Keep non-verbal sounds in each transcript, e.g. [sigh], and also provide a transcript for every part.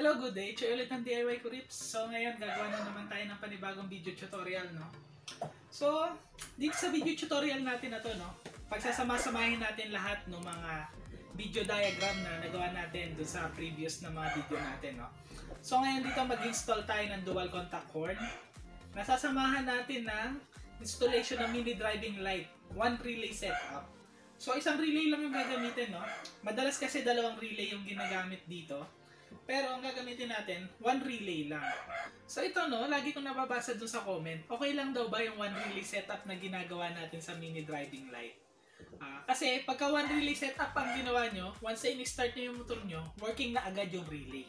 Hello, good day. Choy ulit ng DIY Kurips. So ngayon, gagawa na naman tayo ng panibagong video tutorial, no? So, dito sa video tutorial natin na to, no? Pagsasama-samahin natin lahat ng mga video diagram na nagawa natin dun sa previous na mga video natin, no? So ngayon dito mag-install tayo ng dual contact horn. Nasasamahan natin ng installation ng mini driving light, one relay setup. So isang relay lang yung gagamitin, no? Madalas kasi dalawang relay yung ginagamit dito. Pero ang gagamitin natin, one relay lang. So ito no, lagi kong nababasa dun sa comment, okay lang daw ba yung one relay setup na ginagawa natin sa mini driving light? Ah, kasi pagka one relay setup ang ginawa nyo, once na in-start nyo yung motor nyo, working na agad yung relay.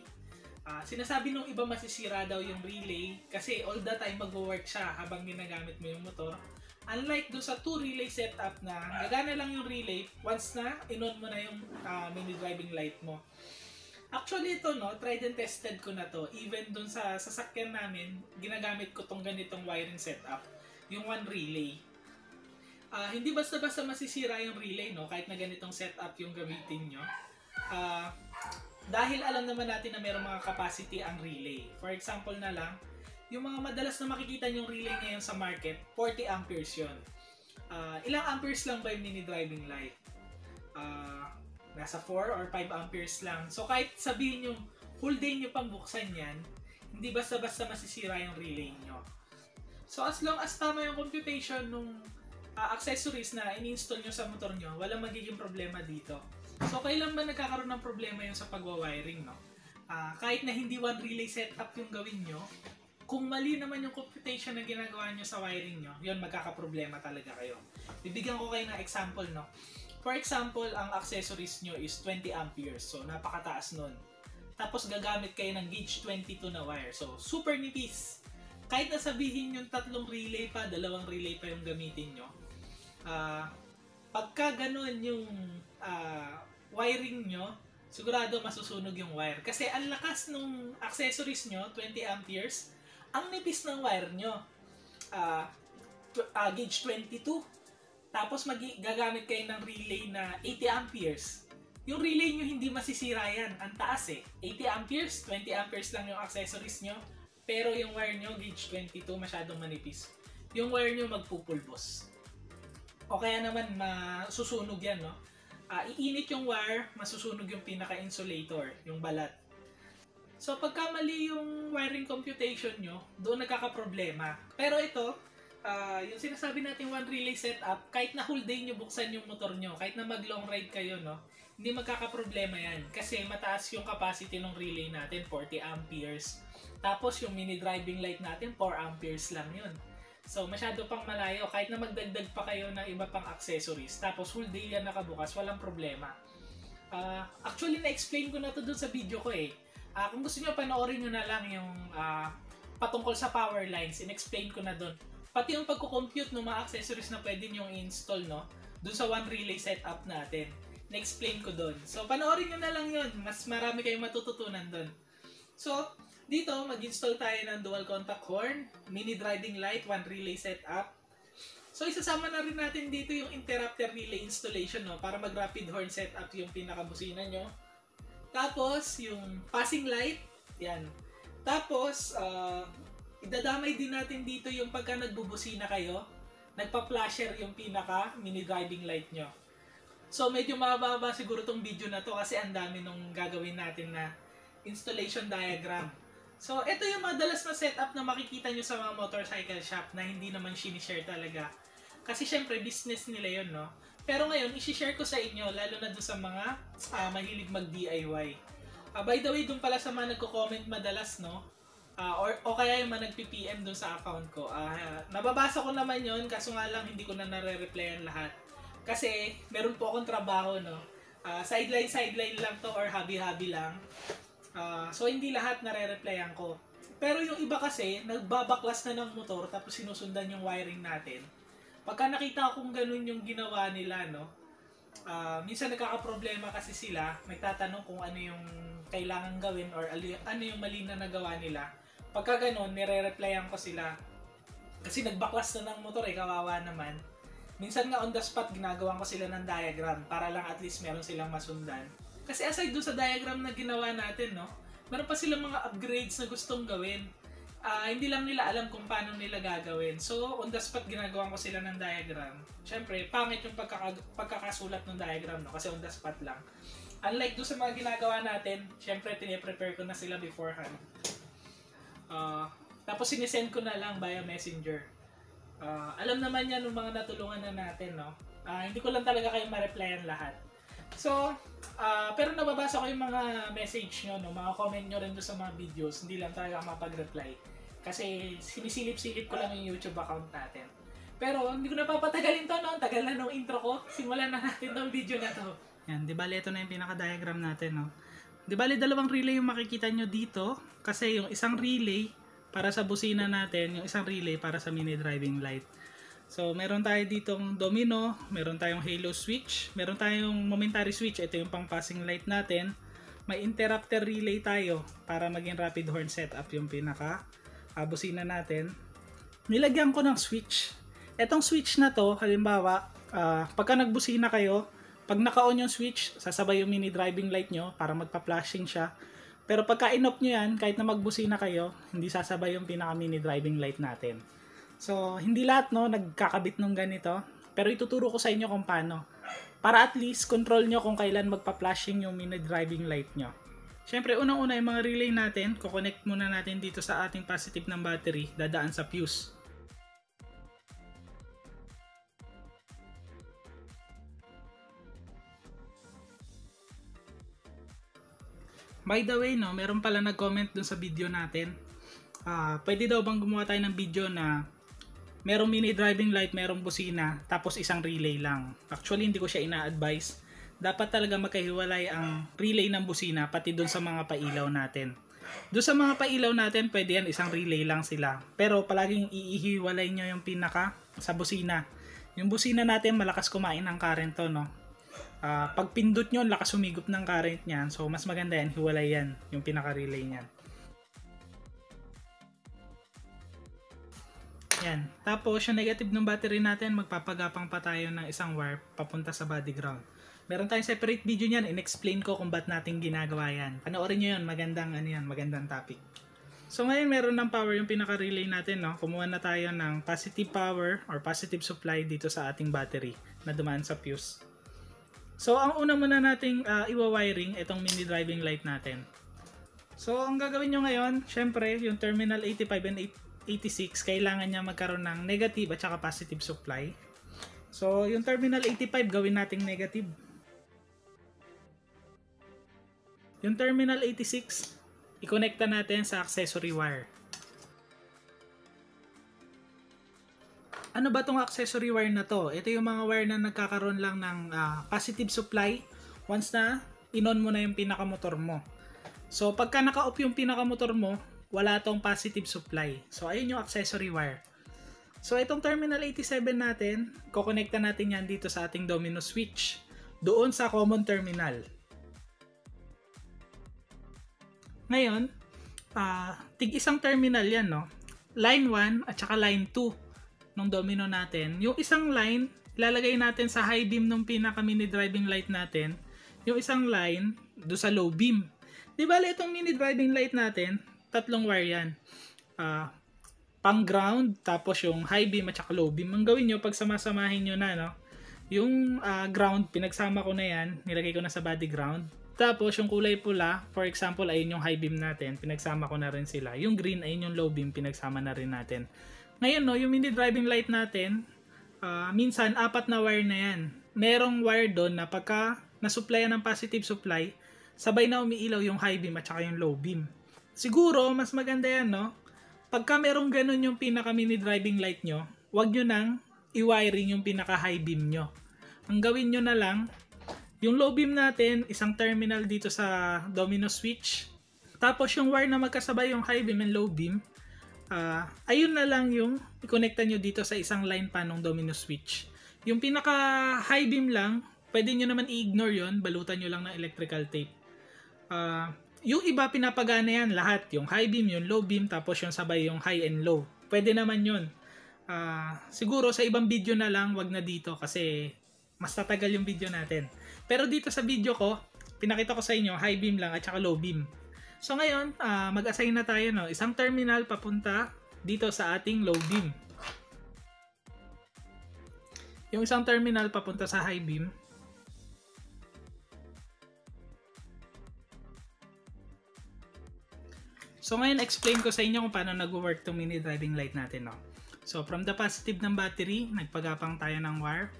Ah, sinasabi nung iba masisira daw yung relay kasi all the time mag-work siya habang ginagamit mo yung motor. Unlike dun sa two relay setup na gagana lang yung relay once na inon mo na yung ah, mini driving light mo. Actually ito no, tried and tested ko na to. Even dun sa sasakyan namin, ginagamit ko tong ganitong wiring setup. Yung one relay. Ah, hindi basta-basta masisira yung relay no, kahit na ganitong setup yung gamitin nyo. Ah, dahil alam naman natin na mayroong mga capacity ang relay. For example na lang, yung mga madalas na makikita yung relay ngayon sa market, 40 amperes yun. Ah, ilang amperes lang ba yung mini driving light? Ah, nasa 4 or 5 amperes lang. So kahit sabihin yung whole day nyo pang buksan yan, hindi basta-basta masisira yung relay nyo. So as long as tama yung computation nung ah, accessories na in-install nyo sa motor nyo, walang magiging problema dito. So kailan ba nagkakaroon ng problema yung sa pagwa-wiring, no? Ah, kahit na hindi one relay setup yung gawin nyo, kung mali naman yung computation na ginagawa nyo sa wiring nyo, yun magkakaproblema talaga kayo. Bibigyan ko kayo ng example, no? For example, ang accessories nyo is 20 amperes. So, napakataas nun. Tapos, gagamit kayo ng gauge 22 na wire. So, super nipis. Kahit na sabihin yung tatlong relay pa, dalawang relay pa yung gamitin nyo, ah, pagka ganun yung ah, wiring nyo, sigurado masusunog yung wire. Kasi ang lakas nung accessories nyo, 20 amperes, ang nipis ng wire nyo. Tw- ah, gauge 22. Tapos mag gagamit kayo ng relay na 80 amperes. Yung relay nyo hindi masisira yan. Ang taas eh. 80 amperes, 20 amperes lang yung accessories nyo. Pero yung wire nyo, gauge 22, masyadong manipis. Yung wire nyo magpupulbos. O kaya naman masusunog yan, no? Ah, iinit yung wire, masusunog yung pinaka-insulator, yung balat. So pagka mali yung wiring computation nyo, doon nagkakaproblema. Pero ito, ah, yung sinasabi natin one relay setup, kahit na whole day nyo buksan yung motor nyo, kahit na mag long ride kayo, no, hindi magkakaproblema yan. Kasi mataas yung capacity ng relay natin, 40 amperes. Tapos yung mini driving light natin, 4 amperes lang yun. So masyado pang malayo, kahit na magdagdag pa kayo ng iba pang accessories, tapos whole day yan nakabukas, walang problema. Ah, actually, na-explain ko na to dun sa video ko eh. Ah, kung gusto nyo, panoorin nyo na lang yung ah, patungkol sa power lines. In-explain ko na dun. Pati yung pagko-compute ng mga accessories na pwede nyo i-install, no? Dun sa one relay setup natin. Na-explain ko dun. So, panoorin nyo na lang yun. Mas marami kayong matututunan dun. So, dito, mag-install tayo ng dual contact horn, mini driving light, one relay setup. So, isasama na rin natin dito yung interrupter relay installation, no? Para mag-rapid horn setup yung pinakabusina nyo. Tapos, yung passing light, yan. Tapos, ah, idadamay din natin dito yung pagka nagbubusina kayo, nagpa-flasher yung pinaka mini driving light nyo. So, medyo mababa siguro tong video na to kasi ang dami nung gagawin natin na installation diagram. So, ito yung madalas na setup na makikita nyo sa mga motorcycle shop na hindi naman sinishare talaga. Kasi syempre, business nila yon no? Pero ngayon, isi-share ko sa inyo, lalo na doon sa mga ah, mahilig mag-DIY. Ah, by the way, doon pala sa mga nagko-comment madalas, no? Ah, or, o kaya yung mga nagpi-PM doon sa account ko. Ah, nababasa ko naman yon kaso nga lang hindi ko na nare-replyan lahat. Kasi meron po akong trabaho, no? Ah, sideline, sideline lang to or hobby-hobby lang. Ah, so, hindi lahat nare-replyan ko. Pero yung iba kasi, nagbabaklas na ng motor tapos sinusundan yung wiring natin. Pagka nakita kong ganun yung ginawa nila, no? ah, minsan nagkakaproblema kasi sila, nagtatanong kung ano yung kailangan gawin or ano yung mali na nagawa nila. Pagka ganun, nire-replyan ko sila. Kasi nagbaklas na ng motor eh, kawawa naman. Minsan nga on the spot, ginagawan ko sila ng diagram para lang at least meron silang masundan. Kasi aside dun sa diagram na ginawa natin, no, meron pa silang mga upgrades na gustong gawin. Ah, hindi lang nila alam kung paano nila gagawin. So, on the spot, ginagawa ko sila ng diagram. Siyempre, pangit yung pagkaka- pagkakasulat ng diagram, no? Kasi on the spot lang. Unlike doon sa mga ginagawa natin, siyempre, tine-prepare ko na sila beforehand. Ah, tapos, sinisend ko na lang via messenger. Ah, alam naman yan ng mga natulungan na natin, no? Ah, hindi ko lang talaga kayo ma-replyan lahat. So, ah, pero nababasa ko yung mga message nyo, no? mga comment nyo rin sa mga videos. Hindi lang talaga mapag-reply. Kasi sinisilip-silip ko lang yung YouTube account natin. Pero hindi ko napapatagalin to, no? Tagal na nung intro ko. Simulan na natin tong video na to. Yan, di bali ito na yung pinaka-diagram natin, no? Di bali dalawang relay yung makikita nyo dito. Kasi yung isang relay para sa busina natin, yung isang relay para sa mini driving light. So, meron tayo ditong domino, meron tayong halo switch, meron tayong momentary switch, ito yung pang passing light natin. May interrupter relay tayo para maging rapid horn setup yung pinaka uh, busina natin. Nilagyan ko ng switch. Etong switch na to, halimbawa, ah, pagka nagbusina kayo, pag naka-on yung switch, sasabay yung mini driving light nyo para magpa-flashing siya. Pero pagka in-off nyo yan, kahit na magbusina kayo, hindi sasabay yung pinaka mini driving light natin. So, hindi lahat no, nagkakabit nung ganito. Pero ituturo ko sa inyo kung paano. Para at least, control nyo kung kailan magpa-flashing yung mini driving light nyo. Siyempre, unang-una yung mga relay natin, kukonect muna natin dito sa ating positive ng battery, dadaan sa fuse. By the way, no, meron pala nag-comment dun sa video natin. Ah, pwede daw bang gumawa tayo ng video na merong mini driving light, merong busina, tapos isang relay lang. Actually, hindi ko siya ina-advise. Dapat talaga magkahiwalay ang relay ng busina pati doon sa mga pailaw natin. Doon sa mga pailaw natin, pwede yan, isang relay lang sila. Pero palaging iihiwalay nyo yung pinaka sa busina. Yung busina natin, malakas kumain ng current to, no? Ah, pag pindot nyo, lakas humigop ng current niyan. So, mas maganda yan, hiwalay yan, yung pinaka-relay niyan. Yan. Tapos, yung negative ng battery natin, magpapagapang pa tayo ng isang wire papunta sa body ground. Meron tayong separate video niyan, in-explain ko kung ba't natin ginagawa yan. Panoorin nyo yun, magandang, ano yan, magandang topic. So ngayon meron ng power yung pinaka-relay natin, no? Kumuha na tayo ng positive power or positive supply dito sa ating battery na dumaan sa fuse. So ang una muna nating uh, iwa-wiring itong mini driving light natin. So ang gagawin nyo ngayon, syempre yung terminal 85 and 86 kailangan niya magkaroon ng negative at saka positive supply. So yung terminal 85 gawin nating negative. Yung terminal 86 i-connecta natin sa accessory wire. Ano ba tong accessory wire na to? Ito yung mga wire na nagkakaroon lang ng ah, positive supply once na inon mo na yung pinakamotor mo. So pagka naka-off yung pinakamotor mo, wala tong positive supply. So ayun yung accessory wire. So itong terminal 87 natin, kokonekta natin yan dito sa ating domino switch. Doon sa common terminal. Ngayon, ah, tig isang terminal yan, no? Line 1 at saka line 2 ng domino natin. Yung isang line, ilalagay natin sa high beam ng pinaka mini driving light natin. Yung isang line, do sa low beam. Di ba itong mini driving light natin, tatlong wire yan. Ah, pang ground, tapos yung high beam at saka low beam. Ang gawin nyo, pag samasamahin nyo na, no? Yung ah, ground, pinagsama ko na yan, nilagay ko na sa body ground. Tapos yung kulay pula, for example, ayun yung high beam natin, pinagsama ko na rin sila. Yung green, ayun yung low beam, pinagsama na rin natin. Ngayon, no, yung mini driving light natin, ah, minsan, apat na wire na yan. Merong wire doon na pagka nasupplyan ng positive supply, sabay na umiilaw yung high beam at saka yung low beam. Siguro, mas maganda yan, no? Pagka merong ganun yung pinaka mini driving light nyo, wag nyo nang i-wiring yung pinaka high beam nyo. Ang gawin nyo na lang, yung low beam natin, isang terminal dito sa domino switch. Tapos yung wire na magkasabay yung high beam and low beam, ah, ayun na lang yung i-connecta nyo dito sa isang line pa ng domino switch. Yung pinaka high beam lang, pwede nyo naman i-ignore yon balutan nyo lang ng electrical tape. Ah, yung iba pinapagana yan lahat, yung high beam, yung low beam, tapos yung sabay yung high and low. Pwede naman yun. Ah, siguro sa ibang video na lang, wag na dito kasi mas tatagal yung video natin. Pero dito sa video ko, pinakita ko sa inyo high beam lang at saka low beam. So ngayon, uh, mag-assign na tayo no, isang terminal papunta dito sa ating low beam. Yung isang terminal papunta sa high beam. So ngayon explain ko sa inyo kung paano nag-work itong mini driving light natin. No? So from the positive ng battery, nagpagapang tayo ng wire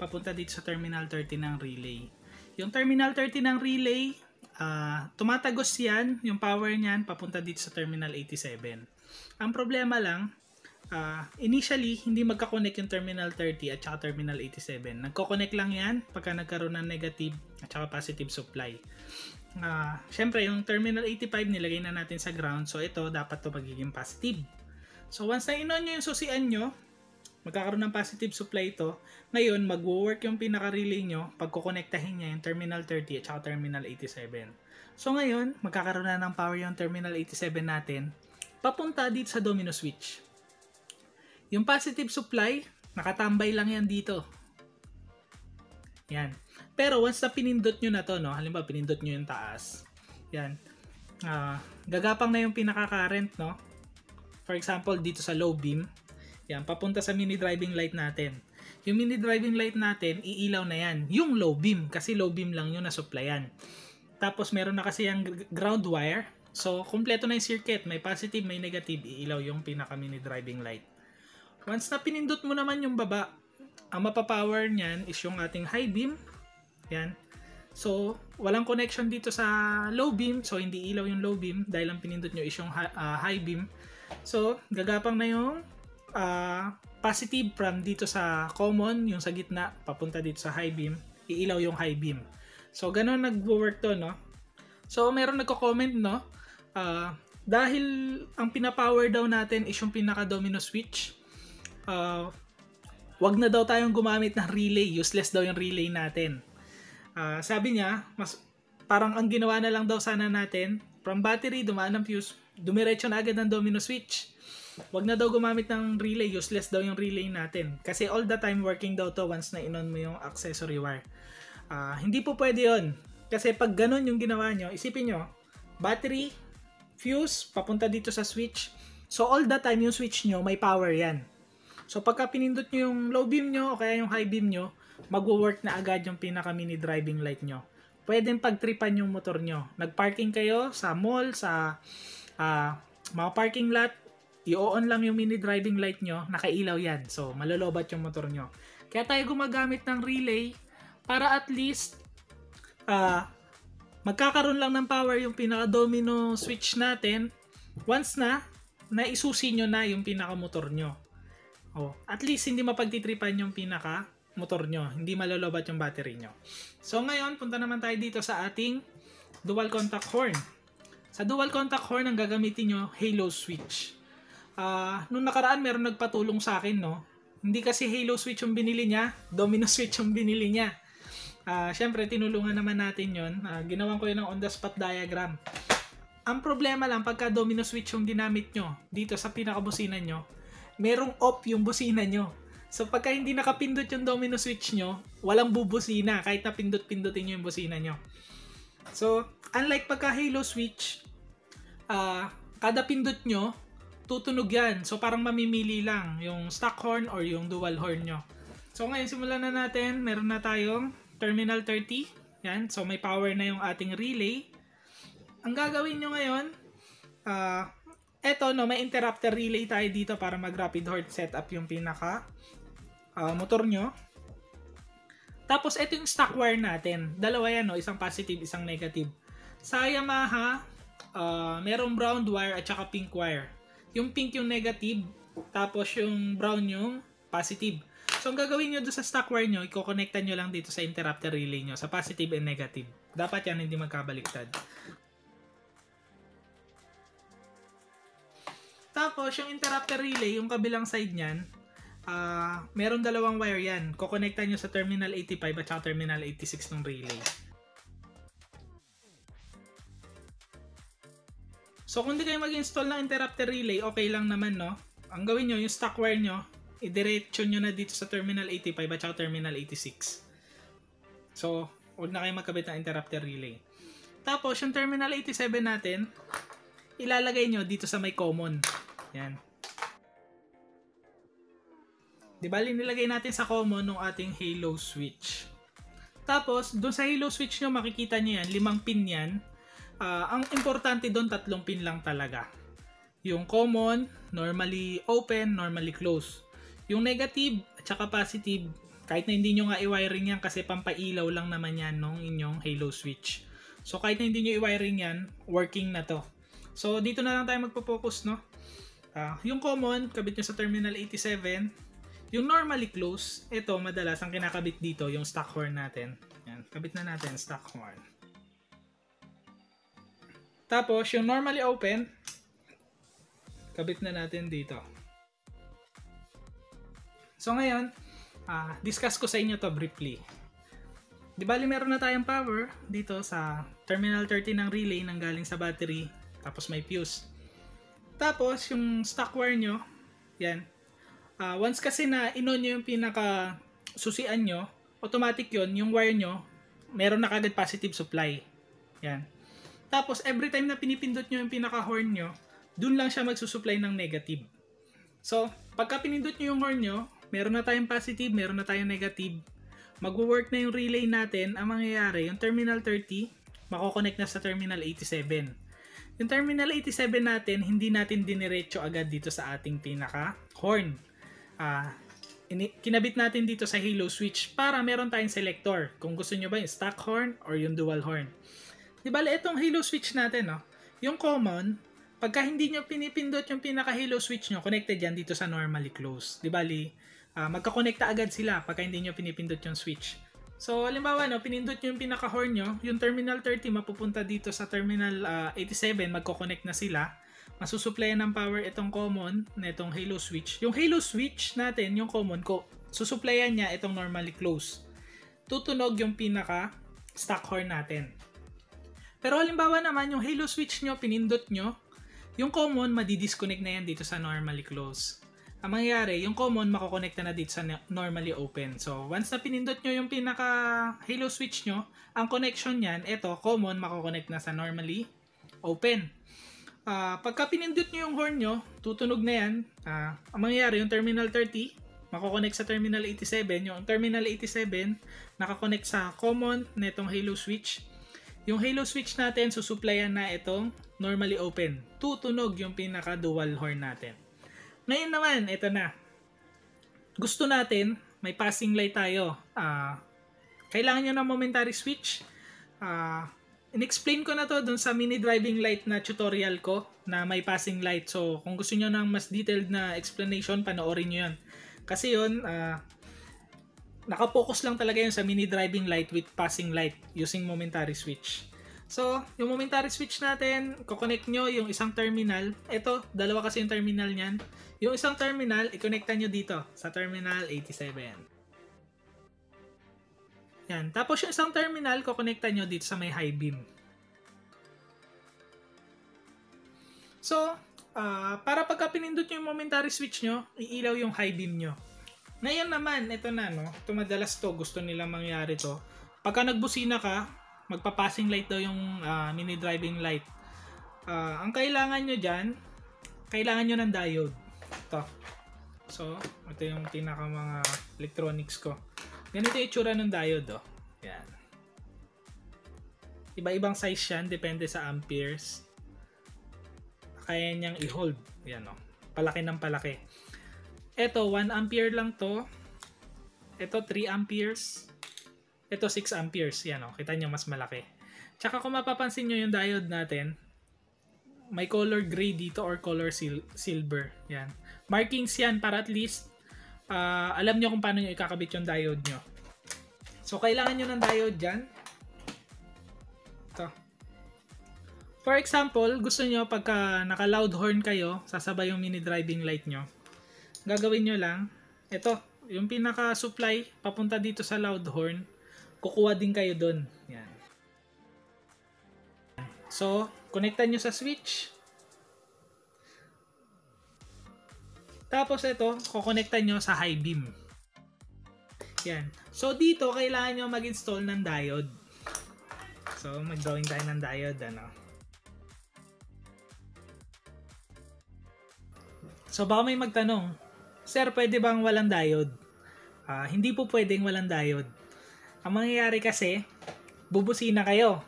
papunta dito sa terminal 30 ng relay. Yung terminal 30 ng relay, uh, tumatagos yan, yung power niyan papunta dito sa terminal 87. Ang problema lang, uh, initially, hindi magka-connect yung terminal 30 at saka terminal 87. Nagko-connect lang yan pagka nagkaroon ng negative at saka positive supply uh, syempre yung terminal 85 nilagay na natin sa ground so ito dapat to magiging positive so once na inon nyo yung susian nyo magkakaroon ng positive supply ito ngayon magwo-work yung pinaka relay nyo pagkukonektahin niya yung terminal 30 at saka terminal 87 so ngayon magkakaroon na ng power yung terminal 87 natin papunta dito sa domino switch. Yung positive supply nakatambay lang yan dito. Yan. Pero once na pinindot nyo na to, no, halimbawa pinindot nyo yung taas, yan, uh, gagapang na yung pinaka-current, no? For example, dito sa low beam, yan, papunta sa mini driving light natin. Yung mini driving light natin, iilaw na yan. Yung low beam, kasi low beam lang yun na supplyan. Tapos meron na kasi yung ground wire. So, kumpleto na yung circuit. May positive, may negative. Iilaw yung pinaka mini driving light. Once na pinindot mo naman yung baba, ang mapapower niyan is yung ating high beam yan. So, walang connection dito sa low beam. So, hindi ilaw yung low beam dahil ang pinindot nyo is yung uh, high beam. So, gagapang na yung uh, positive from dito sa common, yung sa gitna, papunta dito sa high beam. Iilaw yung high beam. So, ganun nag-work to, no? So, meron nagko-comment, no? Uh, dahil ang pinapower daw natin is yung pinaka-domino switch, uh, wag na daw tayong gumamit ng relay. Useless daw yung relay natin. Uh, sabi niya, mas parang ang ginawa na lang daw sana natin, from battery, dumaan ng fuse, dumiretso na agad ng domino switch. Wag na daw gumamit ng relay, useless daw yung relay natin. Kasi all the time working daw to once na inon mo yung accessory wire. Uh, hindi po pwede yon Kasi pag ganun yung ginawa nyo, isipin nyo, battery, fuse, papunta dito sa switch. So all the time yung switch nyo, may power yan. So pagka pinindot nyo yung low beam nyo o kaya yung high beam nyo, magwo-work na agad yung pinaka mini driving light nyo. Pwedeng pagtripan yung motor nyo. Nagparking kayo sa mall, sa uh, mga parking lot, i-on lang yung mini driving light nyo, nakailaw yan. So, malolobat yung motor nyo. Kaya tayo gumagamit ng relay para at least uh, magkakaroon lang ng power yung pinaka domino switch natin once na naisusi nyo na yung pinaka motor nyo. Oh, at least hindi mapagtitripan yung pinaka motor nyo. Hindi malolobat yung battery nyo. So ngayon, punta naman tayo dito sa ating dual contact horn. Sa dual contact horn, ang gagamitin nyo, halo switch. Uh, nung nakaraan, meron nagpatulong sa akin, no? Hindi kasi halo switch yung binili niya, domino [laughs] switch yung binili niya. Uh, Siyempre, tinulungan naman natin yon. Uh, ginawan ko yun ng on-the-spot diagram. Ang problema lang, pagka domino switch yung ginamit nyo, dito sa pinakabusina nyo, merong off yung busina nyo. So pagka hindi nakapindot yung domino switch nyo, walang bubusina kahit na pindot-pindutin nyo yung busina nyo. So, unlike pagka halo switch, uh, kada pindot nyo, tutunog yan. So parang mamimili lang yung stock horn or yung dual horn nyo. So ngayon simulan na natin. Meron na tayong terminal 30. Yan. So may power na yung ating relay. Ang gagawin nyo ngayon, uh, eto no, may interrupter relay tayo dito para mag rapid horn setup yung pinaka uh, motor nyo. Tapos, ito yung stock wire natin. Dalawa yan, no? isang positive, isang negative. Sa Yamaha, uh, merong brown wire at saka pink wire. Yung pink yung negative, tapos yung brown yung positive. So, ang gagawin nyo doon sa stock wire nyo, i-connectan nyo lang dito sa interrupter relay nyo, sa positive and negative. Dapat yan hindi magkabaliktad. Tapos, yung interrupter relay, yung kabilang side niyan, uh, meron dalawang wire yan. Kukonektan nyo sa terminal 85 at saka terminal 86 ng relay. So kung di kayo mag-install ng interrupter relay, okay lang naman no. Ang gawin nyo, yung stock wire nyo, idiretso nyo na dito sa terminal 85 at saka terminal 86. So, huwag na kayo magkabit ng interrupter relay. Tapos, yung terminal 87 natin, ilalagay nyo dito sa may common. Yan. Di ba, nilagay natin sa common ng ating halo switch. Tapos, doon sa halo switch nyo, makikita nyo yan, limang pin yan. Uh, ang importante doon, tatlong pin lang talaga. Yung common, normally open, normally close. Yung negative at saka positive, kahit na hindi nyo nga i-wiring yan kasi pampailaw lang naman yan nung inyong halo switch. So kahit na hindi nyo i-wiring yan, working na to. So dito na lang tayo magpo-focus no. Uh, yung common, kabit nyo sa terminal 87. Yung normally close, ito madalas ang kinakabit dito, yung stock horn natin. Yan, kabit na natin stock horn. Tapos, yung normally open, kabit na natin dito. So ngayon, uh, discuss ko sa inyo to briefly. Di bali meron na tayong power dito sa terminal 30 ng relay nang galing sa battery tapos may fuse. Tapos yung stock wire nyo, yan. Uh, once kasi na inon nyo yung pinaka susian nyo, automatic yon yung wire nyo, meron na kagad positive supply. Yan. Tapos every time na pinipindot nyo yung pinaka horn nyo, dun lang siya magsusupply ng negative. So, pagka pinindot nyo yung horn nyo, meron na tayong positive, meron na tayong negative, magwo-work na yung relay natin, ang mangyayari, yung terminal 30, mako-connect na sa terminal 87. Yung terminal 87 natin, hindi natin diniretso agad dito sa ating pinaka horn. Uh, kinabit natin dito sa halo switch para meron tayong selector. Kung gusto nyo ba yung stock horn or yung dual horn. Di ba, itong halo switch natin, no? yung common, pagka hindi nyo pinipindot yung pinaka halo switch nyo, connected yan dito sa normally close. Di bali, uh, magkakonekta agad sila pagka hindi nyo pinipindot yung switch. So, halimbawa, no, pinindot nyo yung pinaka-horn nyo, yung terminal 30 mapupunta dito sa terminal uh, ah, 87, magko-connect na sila. Masusuplayan ng power itong common na itong halo switch. Yung halo switch natin, yung common ko, susuplayan niya itong normally close. Tutunog yung pinaka stock horn natin. Pero halimbawa naman, yung halo switch nyo, pinindot nyo, yung common, madi-disconnect na yan dito sa normally close ang mangyayari, yung common makokonekta na dito sa normally open. So, once na pinindot nyo yung pinaka halo switch nyo, ang connection niyan, ito, common, makokonect na sa normally open. Uh, pagka pinindot nyo yung horn nyo, tutunog na yan. Uh, ang mangyayari, yung terminal 30, makokonect sa terminal 87. Yung terminal 87, nakakonect sa common na itong halo switch. Yung halo switch natin, susuplayan na itong normally open. Tutunog yung pinaka dual horn natin. Ngayon naman, ito na. Gusto natin, may passing light tayo. Uh, kailangan nyo ng momentary switch. Uh, in-explain ko na to dun sa mini driving light na tutorial ko na may passing light. So, kung gusto nyo ng mas detailed na explanation, panoorin nyo yun. Kasi yun, uh, nakapokus lang talaga yun sa mini driving light with passing light using momentary switch. So, yung momentary switch natin, kukonect nyo yung isang terminal. Ito, dalawa kasi yung terminal niyan. Yung isang terminal, i-connecta nyo dito sa terminal 87. Yan. Tapos yung isang terminal, kukonekta nyo dito sa may high beam. So, uh, para pagka pinindot nyo yung momentary switch nyo, iilaw yung high beam nyo. Ngayon naman, ito na, no? Ito madalas to, gusto nilang mangyari to. Pagka nagbusina ka, magpa-passing light daw yung uh, mini driving light. Uh, ang kailangan nyo dyan, kailangan nyo ng diode. Ito. So, ito yung pinaka mga electronics ko. Ganito yung itsura ng diode, oh. Yan. Iba-ibang size yan, depende sa amperes. Kaya niyang i-hold. Yan, oh. Palaki ng palaki. Ito, 1 ampere lang to. Ito, 3 amperes. Ito 6 amperes. Yan o. Oh, kita nyo mas malaki. Tsaka kung mapapansin nyo yung diode natin, may color gray dito or color sil- silver. Yan. Markings yan para at least uh, alam nyo kung paano nyo ikakabit yung diode nyo. So, kailangan nyo ng diode dyan. Ito. For example, gusto nyo pagka naka-loud horn kayo, sasabay yung mini driving light nyo. Gagawin nyo lang, ito, yung pinaka-supply papunta dito sa loud horn, kukuha din kayo doon. Yan. So, connectan nyo sa switch. Tapos ito, kukonektan nyo sa high beam. Yan. So, dito, kailangan nyo mag-install ng diode. So, mag-drawing tayo ng diode, ano. So, baka may magtanong, Sir, pwede bang walang diode? Ah, hindi po pwedeng walang diode. Ang mangyayari kasi, bubusina kayo.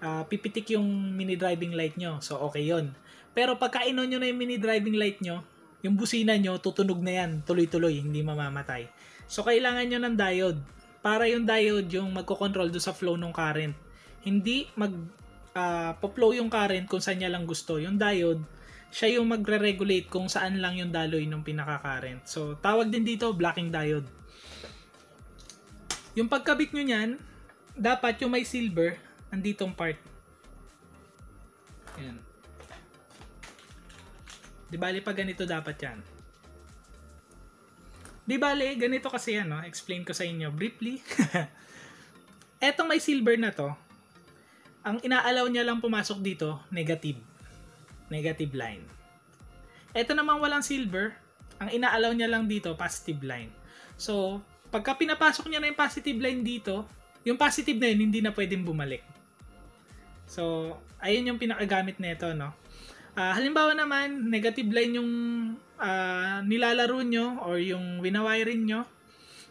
Ah, pipitik yung mini driving light nyo. So, okay yon. Pero pagka inon nyo na yung mini driving light nyo, yung busina nyo, tutunog na yan. Tuloy-tuloy, hindi mamamatay. So, kailangan nyo ng diode. Para yung diode yung magkocontrol do sa flow ng current. Hindi mag ah, po-flow yung current kung saan niya lang gusto. Yung diode, siya yung magre-regulate kung saan lang yung daloy ng pinaka-current. So, tawag din dito blocking diode. Yung pagkabit nyo niyan, dapat yung may silver, anditong part. Ayan. Di bali pa ganito dapat yan. Di bali, ganito kasi yan, no? Explain ko sa inyo briefly. [laughs] Etong may silver na to, ang inaalaw niya lang pumasok dito, negative negative line. Ito naman walang silver, ang inaalaw niya lang dito, positive line. So, pagka pinapasok niya na yung positive line dito, yung positive na yun, hindi na pwedeng bumalik. So, ayun yung pinakagamit nito, no? Ah, halimbawa naman, negative line yung ah, nilalaro nyo or yung winawiring nyo.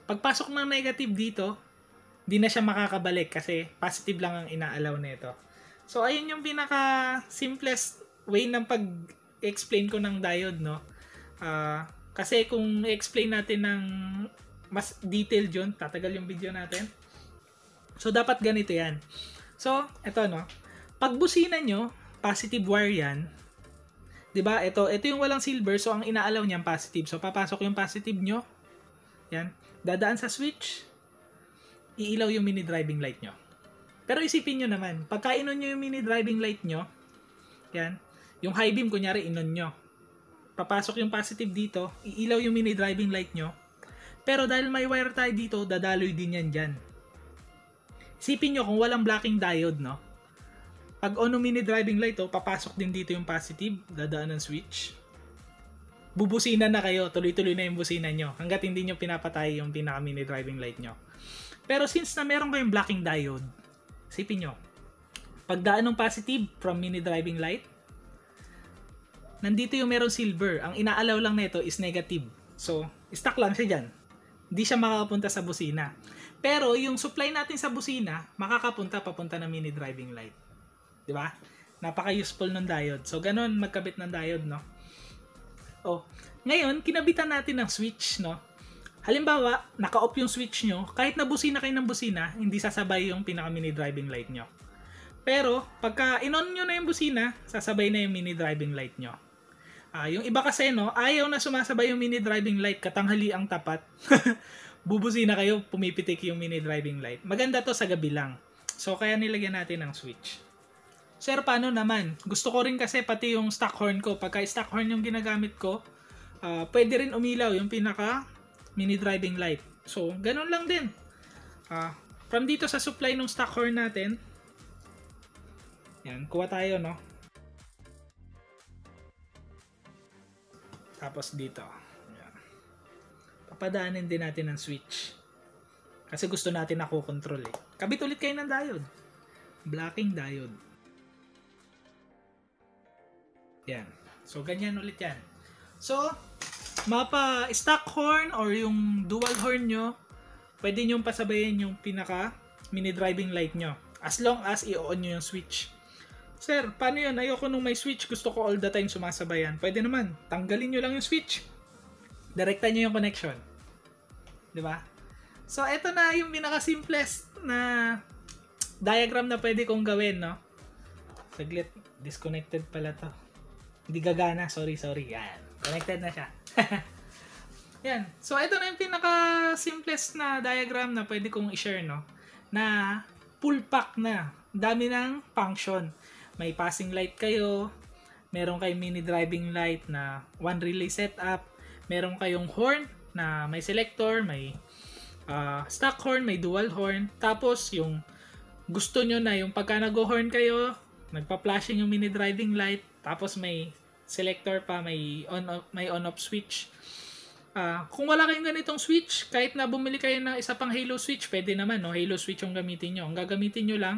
Pagpasok ng negative dito, di na siya makakabalik kasi positive lang ang inaalaw nito. So, ayun yung pinaka simplest way ng pag-explain ko ng diode, no? Ah, kasi kung explain natin ng mas detailed yun, tatagal yung video natin. So, dapat ganito yan. So, eto, no? Pag busina nyo, positive wire yan. 'Di ba? Ito, ito yung walang silver, so ang inaalaw niyan positive. So, papasok yung positive nyo. Yan. Dadaan sa switch. Iilaw yung mini driving light nyo. Pero isipin nyo naman, pagka inon nyo yung mini driving light nyo, yan, yung high beam, kunyari, inon nyo. Papasok yung positive dito, iilaw yung mini driving light nyo. Pero dahil may wire tayo dito, dadaloy din yan dyan. Isipin nyo kung walang blocking diode, no? Pag on yung mini driving light, oh, papasok din dito yung positive, dadaan ng switch. Bubusina na kayo, tuloy-tuloy na yung busina nyo, hanggat hindi nyo pinapatay yung pinaka mini driving light nyo. Pero since na meron kayong blocking diode, isipin nyo, pagdaan ng positive from mini driving light, nandito yung meron silver. Ang inaalaw lang nito is negative. So, stuck lang siya dyan. Hindi siya makakapunta sa busina. Pero yung supply natin sa busina, makakapunta papunta ng mini driving light. 'Di ba? Napaka-useful ng diode. So, ganun magkabit ng diode, no? Oh, ngayon, kinabitan natin ng switch, no? Halimbawa, naka-off yung switch nyo, kahit na busina kayo ng busina, hindi sasabay yung pinaka-mini driving light nyo. Pero, pagka in-on nyo na yung busina, sasabay na yung mini driving light nyo. Ah, yung iba kasi no, ayaw na sumasabay yung mini driving light katanghali ang tapat. [laughs] Bubusina kayo, pumipitik yung mini driving light. Maganda to sa gabi lang. So kaya nilagyan natin ng switch. Sir, paano naman? Gusto ko rin kasi pati yung stock horn ko. Pagka stock horn yung ginagamit ko, ah, pwede rin umilaw yung pinaka mini driving light. So, ganun lang din. Ah, from dito sa supply ng stock horn natin, yan, kuha tayo, no? Tapos dito. Yan. Papadaanin din natin ng switch. Kasi gusto natin ako control eh. Kabit ulit kayo ng diode. Blocking diode. Yan. So, ganyan ulit yan. So, mapa stock horn or yung dual horn nyo, pwede nyo pasabayin yung pinaka mini driving light nyo. As long as i-on nyo yung switch. Sir, paano yun? Ayoko nung may switch. Gusto ko all the time sumasabayan. Pwede naman. Tanggalin nyo lang yung switch. Direkta nyo yung connection. Di ba? So, eto na yung pinaka-simplest na diagram na pwede kong gawin, no? Saglit. Disconnected pala to. Hindi gagana. Sorry, sorry. Yan. Connected na siya. [laughs] Yan. So, ito na yung pinaka-simplest na diagram na pwede kong i-share, no? Na full pack na. Dami ng function may passing light kayo, meron kayong mini driving light na one relay setup, meron kayong horn na may selector, may uh, stock horn, may dual horn, tapos yung gusto nyo na yung pagka nag-horn kayo, nagpa-flashing yung mini driving light, tapos may selector pa, may on off, may on off switch. Uh, kung wala kayong ganitong switch, kahit na bumili kayo ng isa pang Halo switch, pwede naman, no? Halo switch yung gamitin nyo. Ang gagamitin nyo lang,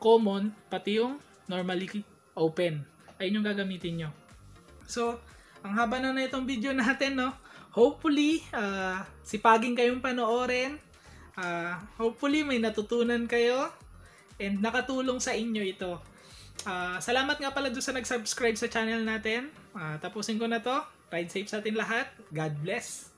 common, pati yung normally open. Ayun yung gagamitin nyo. So, ang haba na na itong video [laughs] natin, no? Hopefully, ah, sipagin kayong panoorin. Ah, hopefully, may natutunan kayo. And nakatulong sa inyo ito. Ah, salamat nga pala doon sa nag-subscribe sa channel natin. Ah, tapusin ko na to. Ride safe sa atin lahat. God bless.